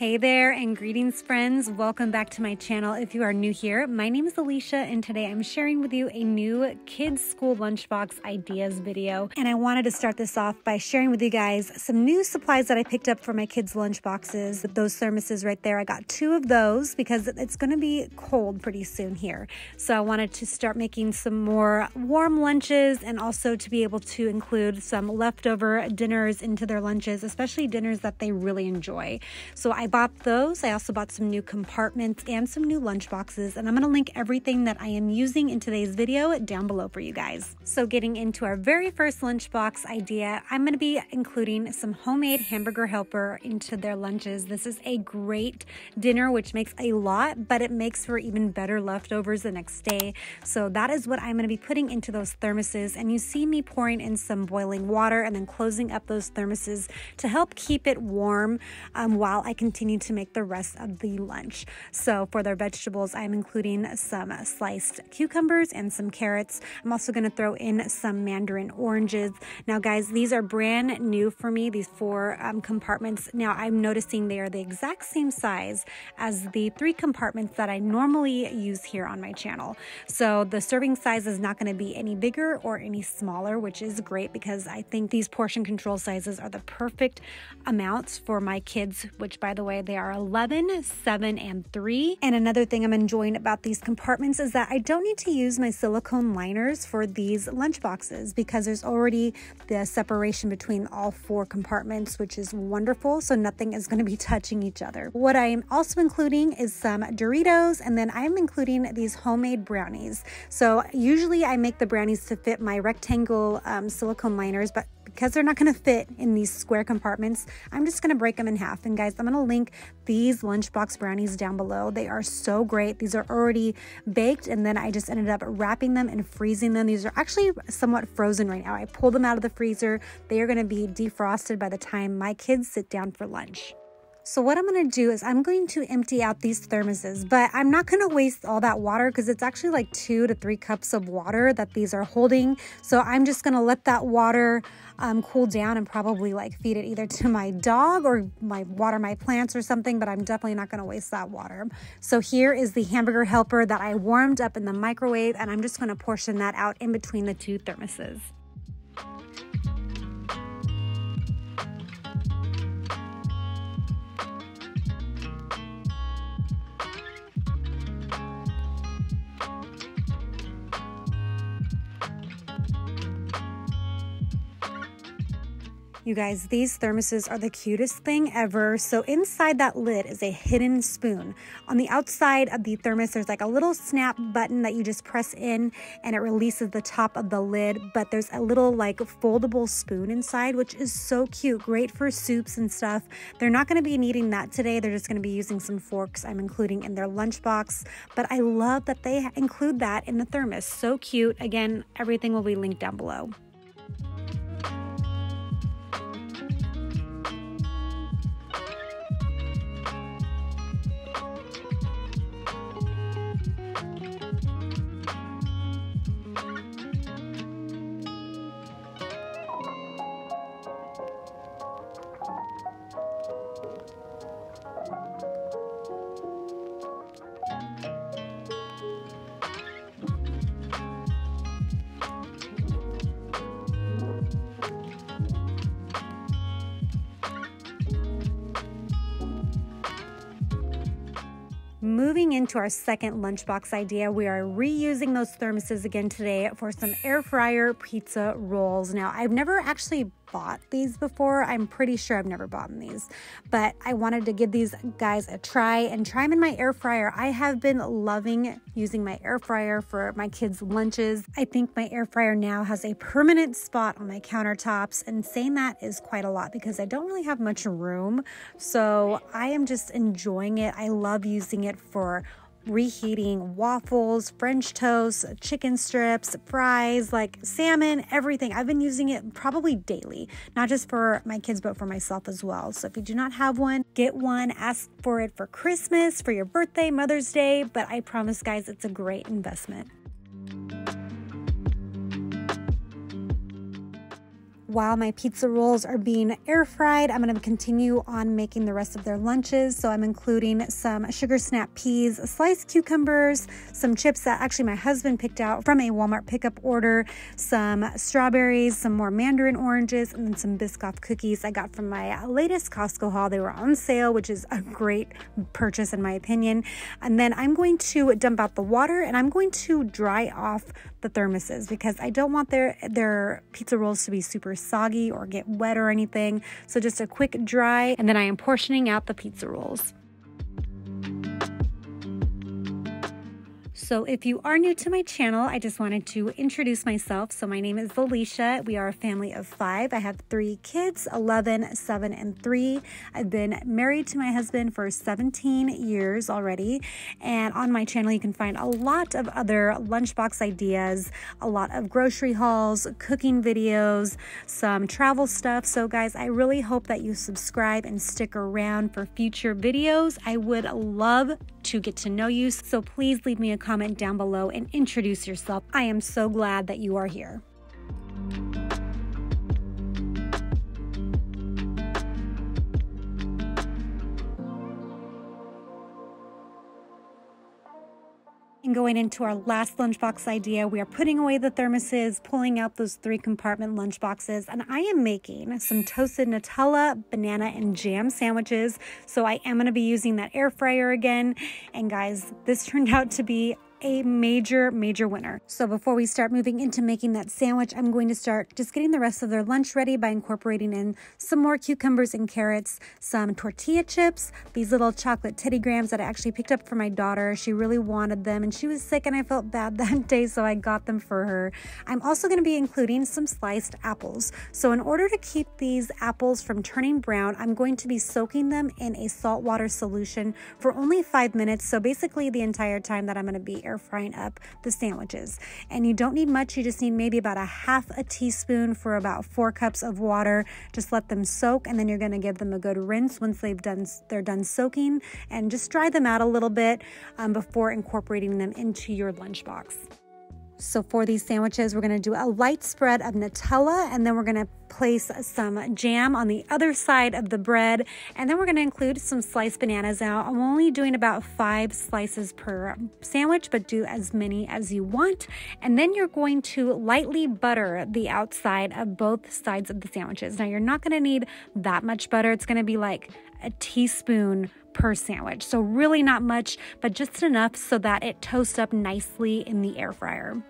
Hey there and greetings friends. Welcome back to my channel. If you are new here, my name is Alicia and today I'm sharing with you a new kids school lunchbox ideas video. And I wanted to start this off by sharing with you guys some new supplies that I picked up for my kids lunchboxes. Those thermoses right there. I got two of those because it's going to be cold pretty soon here. So I wanted to start making some more warm lunches and also to be able to include some leftover dinners into their lunches, especially dinners that they really enjoy. So I bought those. I also bought some new compartments and some new lunch boxes, and I'm going to link everything that I am using in today's video down below for you guys. So getting into our very first lunchbox idea, I'm going to be including some homemade hamburger helper into their lunches. This is a great dinner, which makes a lot, but it makes for even better leftovers the next day. So that is what I'm going to be putting into those thermoses, and you see me pouring in some boiling water and then closing up those thermoses to help keep it warm um, while I continue continue to make the rest of the lunch. So for their vegetables, I'm including some sliced cucumbers and some carrots. I'm also going to throw in some mandarin oranges. Now, guys, these are brand new for me, these four um, compartments. Now, I'm noticing they are the exact same size as the three compartments that I normally use here on my channel. So the serving size is not going to be any bigger or any smaller, which is great because I think these portion control sizes are the perfect amounts for my kids, which by the way, They are 11, 7, and 3. And another thing I'm enjoying about these compartments is that I don't need to use my silicone liners for these lunch boxes because there's already the separation between all four compartments, which is wonderful. So nothing is going to be touching each other. What I'm also including is some Doritos, and then I'm including these homemade brownies. So usually I make the brownies to fit my rectangle um, silicone liners, but because they're not going to fit in these square compartments, I'm just going to break them in half. And guys, I'm going to link these lunchbox brownies down below. They are so great. These are already baked and then I just ended up wrapping them and freezing them. These are actually somewhat frozen right now. I pulled them out of the freezer. They are going to be defrosted by the time my kids sit down for lunch. So what I'm going to do is I'm going to empty out these thermoses, but I'm not going to waste all that water because it's actually like two to three cups of water that these are holding. So I'm just going to let that water um, cool down and probably like feed it either to my dog or my water my plants or something, but I'm definitely not going to waste that water. So here is the hamburger helper that I warmed up in the microwave and I'm just going to portion that out in between the two thermoses. You guys, these thermoses are the cutest thing ever. So inside that lid is a hidden spoon. On the outside of the thermos, there's like a little snap button that you just press in and it releases the top of the lid. But there's a little like foldable spoon inside, which is so cute. Great for soups and stuff. They're not going to be needing that today. They're just going to be using some forks I'm including in their lunchbox. But I love that they include that in the thermos. So cute. Again, everything will be linked down below. Moving into our second lunchbox idea, we are reusing those thermoses again today for some air fryer pizza rolls. Now, I've never actually bought these before. I'm pretty sure I've never bought these, but I wanted to give these guys a try and try them in my air fryer. I have been loving using my air fryer for my kids' lunches. I think my air fryer now has a permanent spot on my countertops, and saying that is quite a lot because I don't really have much room. So I am just enjoying it. I love using it for reheating waffles, French toast, chicken strips, fries, like salmon, everything. I've been using it probably daily, not just for my kids, but for myself as well. So if you do not have one, get one. Ask for it for Christmas, for your birthday, Mother's Day. But I promise, guys, it's a great investment. While my pizza rolls are being air fried, I'm to continue on making the rest of their lunches. So I'm including some sugar snap peas, sliced cucumbers, some chips that actually my husband picked out from a Walmart pickup order, some strawberries, some more mandarin oranges, and then some Biscoff cookies I got from my latest Costco haul. They were on sale, which is a great purchase in my opinion. And then I'm going to dump out the water and I'm going to dry off the thermoses because I don't want their their pizza rolls to be super soggy or get wet or anything. So just a quick dry and then I am portioning out the pizza rolls. So, if you are new to my channel, I just wanted to introduce myself. So, my name is Alicia. We are a family of five. I have three kids 11, 7, and 3. I've been married to my husband for 17 years already. And on my channel, you can find a lot of other lunchbox ideas, a lot of grocery hauls, cooking videos, some travel stuff. So, guys, I really hope that you subscribe and stick around for future videos. I would love to get to know you. So, please leave me a comment comment down below and introduce yourself. I am so glad that you are here. And going into our last lunchbox idea, we are putting away the thermoses, pulling out those three compartment lunchboxes, and I am making some toasted Nutella, banana, and jam sandwiches. So I am going to be using that air fryer again. And guys, this turned out to be a major, major winner. So before we start moving into making that sandwich, I'm going to start just getting the rest of their lunch ready by incorporating in some more cucumbers and carrots, some tortilla chips, these little chocolate Teddy Grahams that I actually picked up for my daughter. She really wanted them and she was sick and I felt bad that day, so I got them for her. I'm also going to be including some sliced apples. So in order to keep these apples from turning brown, I'm going to be soaking them in a saltwater solution for only five minutes. So basically the entire time that I'm going to be air frying up the sandwiches. And you don't need much, you just need maybe about a half a teaspoon for about four cups of water. Just let them soak and then you're gonna give them a good rinse once they've done they're done soaking and just dry them out a little bit um, before incorporating them into your lunchbox. So for these sandwiches, we're gonna do a light spread of Nutella and then we're gonna place some jam on the other side of the bread. And then we're gonna include some sliced bananas. Now I'm only doing about five slices per sandwich, but do as many as you want. And then you're going to lightly butter the outside of both sides of the sandwiches. Now you're not gonna need that much butter. It's gonna be like a teaspoon per sandwich. So really not much, but just enough so that it toasts up nicely in the air fryer.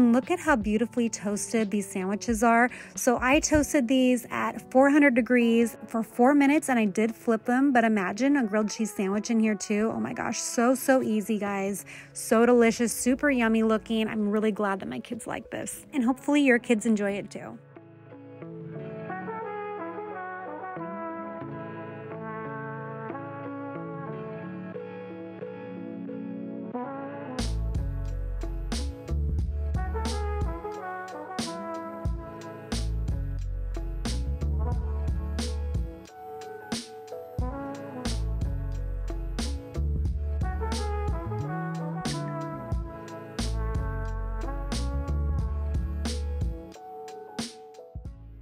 And look at how beautifully toasted these sandwiches are. So I toasted these at 400 degrees for four minutes and I did flip them. But imagine a grilled cheese sandwich in here too. Oh my gosh, so, so easy, guys. So delicious, super yummy looking. I'm really glad that my kids like this. And hopefully your kids enjoy it too.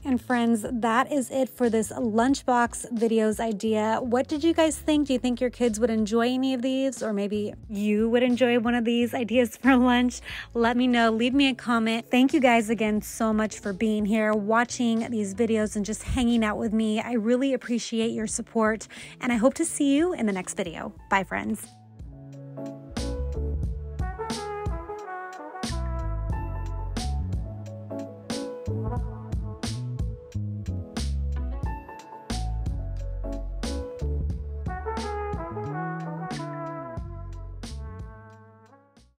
And friends, that is it for this lunchbox videos idea. What did you guys think? Do you think your kids would enjoy any of these? Or maybe you would enjoy one of these ideas for lunch? Let me know. Leave me a comment. Thank you guys again so much for being here, watching these videos, and just hanging out with me. I really appreciate your support, and I hope to see you in the next video. Bye, friends.